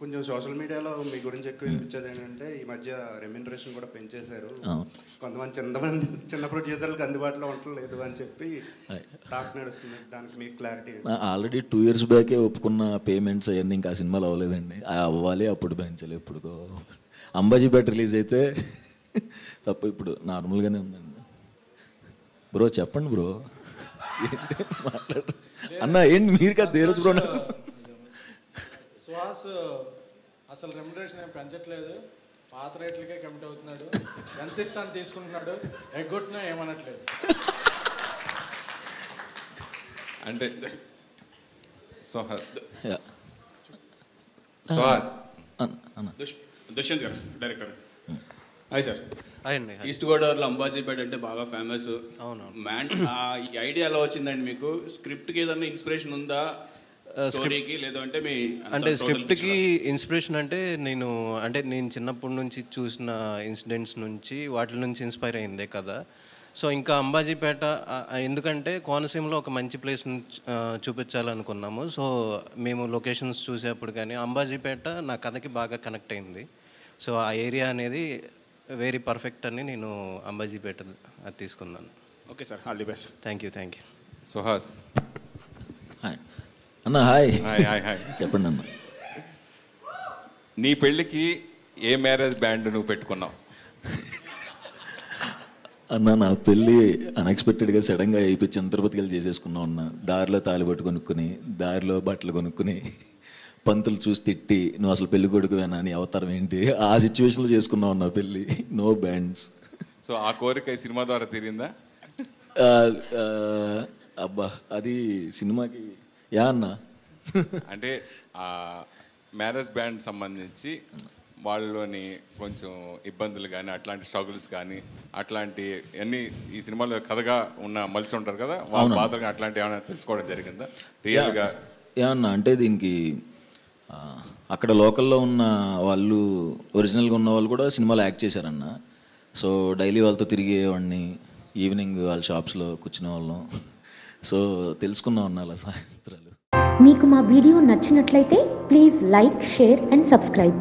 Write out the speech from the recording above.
కొంచెం సోషల్ మీడియాలో మీ గురించి ఎక్కువ వినిపించేది ఏంటంటే ఈ మధ్య రెమ్యూనరేషన్ కూడా పెంచేశారు. అవును. కొంతమంది చిన్నమంది చిన్న ప్రొడ్యూసర్లకు అందుబాటులో ఉండలేదు అని చెప్పి టాక్ నడుస్తుంది. దానికి మీకు క్లారిటీ ఆల్రెడీ టూ ఇయర్స్ బ్యాకే ఒప్పుకున్న పేమెంట్స్ అవన్నీ ఇంకా ఆ సినిమాలు అవ్వలేదండి. అవ్వాలి అప్పుడు పెంచాలి ఎప్పుడుకో. అంబాజీపేట రిలీజ్ అయితే తప్ప ఇప్పుడు నార్మల్గానే ఉందండి. బ్రో చెప్పండి బ్రో. మాట్లాడు అన్న ఏంటి మీరు కాదు బ్రో సుహాస్ అసలు రెమ్యునరేషన్ ఏం పెంచట్లేదు. పాత రేట్లకే కమిట్ అవుతున్నాడు. ఎంత ఇస్తాను తీసుకుంటున్నాడు. ఎగ్గొట్టినా ఏమనట్లేదు. అంటే దుష్యంత్ గారు డైరెక్టర్ హాయ్ సార్. ఈస్ట్ గోదావరిలో అంబాజీపేట అంటే బాగా ఫేమస్ అవునవును. మ్యాన్ ఆ, ఈ ఐడియా ఎలా వచ్చిందండి మీకు? స్క్రిప్ట్కి ఏదన్నా ఇన్స్పిరేషన్ ఉందా? స్టోరీకి లేదంటే మీ అంటే స్క్రిప్ట్కి? ఇన్స్పిరేషన్ అంటే నేను అంటే నేను చిన్నప్పటి నుంచి చూసిన ఇన్సిడెంట్స్ నుంచి వాటి నుంచి ఇన్స్పైర్ అయిందే కదా. సో ఇంకా అంబాజీపేట ఎందుకంటే కోనసీమలో ఒక మంచి ప్లేస్ చూపించాలనుకున్నాము. సో మేము లొకేషన్స్ చూసేప్పుడు కానీ అంబాజీపేట నా కథకి బాగా కనెక్ట్ అయింది. సో ఆ ఏరియా అనేది వెరీ పర్ఫెక్ట్ అని నేను అంబాజీపేట తీసుకున్నాను. Okay sir all the best thank you thank you Suhas అన్న హాయ్. Hi hi hi. చెప్పండి అన్న. నీ పెళ్ళికి ఏ మ్యారేజ్ బ్యాండ్ నువ్వు పెట్టుకున్నావు? అన్న నా పెళ్ళి అన్ఎక్స్పెక్టెడ్గా సడన్గా అయిపోయి తిరుపతికి వెళ్ళి చేసేసుకున్నాం అన్న. దారిలో తాలిబట్టు కొనుక్కుని దారిలో బట్టలు కొనుక్కుని పంతులు చూసి తిట్టి నువ్వు అసలు పెళ్ళి కొడుకువేనా? అని అవతారం ఏంటి? ఆ సిచ్యువేషన్లో చేసుకున్నావు అన్న పెళ్ళి. నో బ్యాండ్స్ సో ఆ కోరిక ఈ సినిమా ద్వారా తీరిందా? అబ్బా అది సినిమాకి యా అన్న. అంటే ఆ మ్యారేజ్ బ్యాండ్ సంబంధించి వాళ్ళలోని కొంచెం ఇబ్బందులు కానీ అట్లాంటి స్ట్రగుల్స్ కానీ అట్లాంటి అన్ని ఈ సినిమాలో కథగా ఉన్న మలిసి ఉంటారు కదా వాళ్ళ బాధలు అట్లాంటి ఏమైనా తెలుసుకోవడం జరిగిందా? రియల్గా? యా అన్న అంటే దీనికి అక్కడ లోకల్లో ఉన్న వాళ్ళు ఒరిజినల్గా ఉన్న వాళ్ళు కూడా సినిమాలో యాక్ట్ చేశారన్న. సో డైలీ వాళ్ళతో తిరిగేవాడిని ఈవినింగ్ వాళ్ళ షాప్స్లో కూర్చునే వాళ్ళం సో తెలుసుకుందాం అన్న సాయంత్రాలు. మీకు మా వీడియో నచ్చినట్లయితే please like share and subscribe.